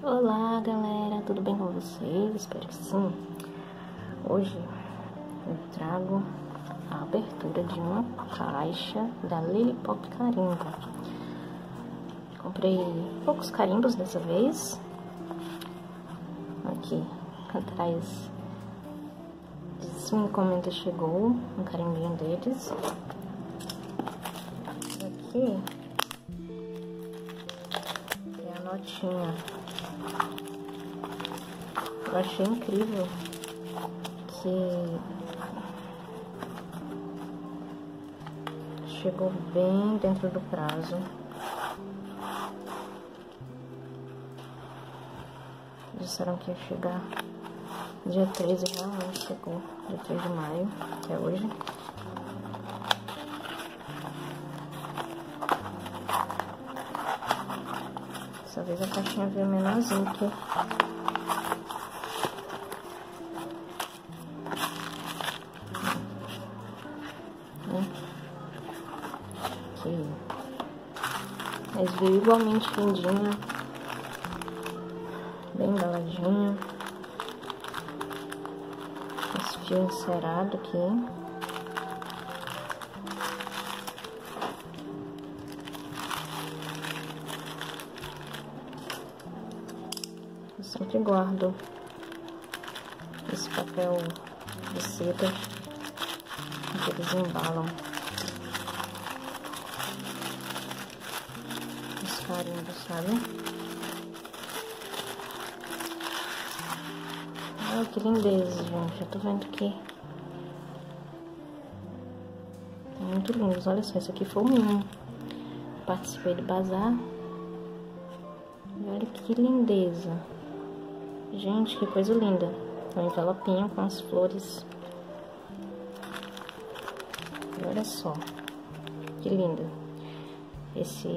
Olá galera, tudo bem com vocês? Espero que sim. Hoje eu trago a abertura de uma caixa da Lily Pop Carimbo. Comprei poucos carimbos dessa vez. Aqui atrás diz uma encomenda chegou, um carimbinho deles. Aqui é a notinha eu achei incrível que chegou bem dentro do prazo. Disseram que ia chegar dia 13, realmente chegou, dia 3 de maio, até hoje. Dessa vez a caixinha veio menorzinha. Aqui. Mas veio igualmente lindinha. Bem embaladinha. Esse fio encerado aqui. Eu sempre guardo esse papel de seda que eles embalam os carimbos, sabe? Ai, que lindeza, gente. Já tô vendo que tá muito lindos. Olha só, esse aqui foi o mínimo. Participei do bazar. E olha que lindeza. Gente, que coisa linda. Um envelopinho com as flores. E olha só. Que lindo. Esse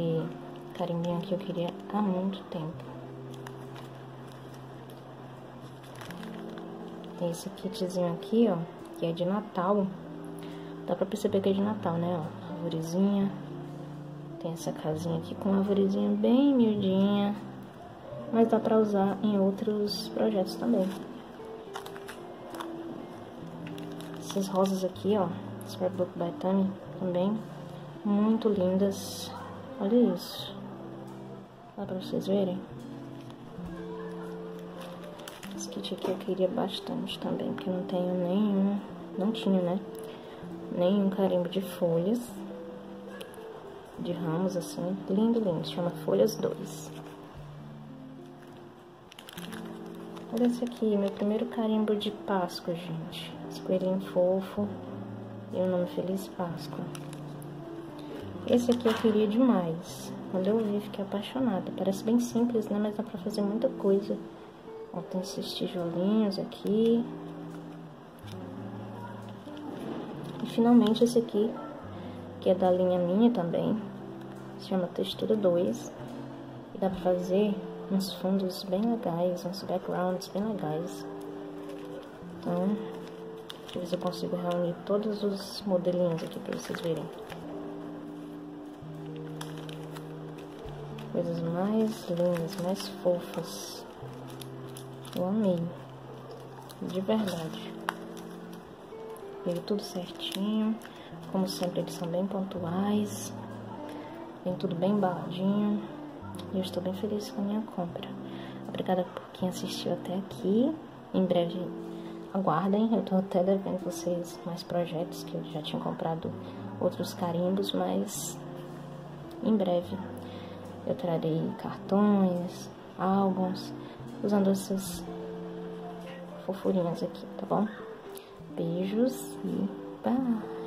carimbinho aqui eu queria há muito tempo. Tem esse kitzinho aqui, ó, que é de Natal. Dá pra perceber que é de Natal, né, ó. Arvorezinha. Tem essa casinha aqui com uma arvorezinha bem miudinha. Mas dá pra usar em outros projetos também. Essas rosas aqui, ó. Scrapbook by Tammy, também. Muito lindas. Olha isso. Dá pra vocês verem? Esse kit aqui eu queria bastante também, porque eu não tenho nenhum... Não tinha, né? Nenhum carimbo de folhas. De ramos, assim. Lindo, lindo. Chama Folhas 2. Olha esse aqui, meu primeiro carimbo de Páscoa, gente. Esse coelhinho fofo. E o nome Feliz Páscoa. Esse aqui eu queria demais. Quando eu vi, fiquei apaixonada. Parece bem simples, né? Mas dá pra fazer muita coisa. Ó, tem esses tijolinhos aqui. E finalmente esse aqui, que é da linha minha também. Se chama Textura 2. E dá pra fazer uns fundos bem legais, uns backgrounds bem legais. Então, deixa eu ver se eu consigo reunir todos os modelinhos aqui pra vocês verem. Coisas mais lindas, mais fofas. Eu amei. De verdade. Veio tudo certinho. Como sempre, eles são bem pontuais. Vem tudo bem embaladinho. E eu estou bem feliz com a minha compra. Obrigada por quem assistiu até aqui. Em breve, aguardem. Eu estou até devendo vocês mais projetos, que eu já tinha comprado outros carimbos, mas em breve eu trarei cartões, álbuns, usando essas fofurinhas aqui, tá bom? Beijos e bye!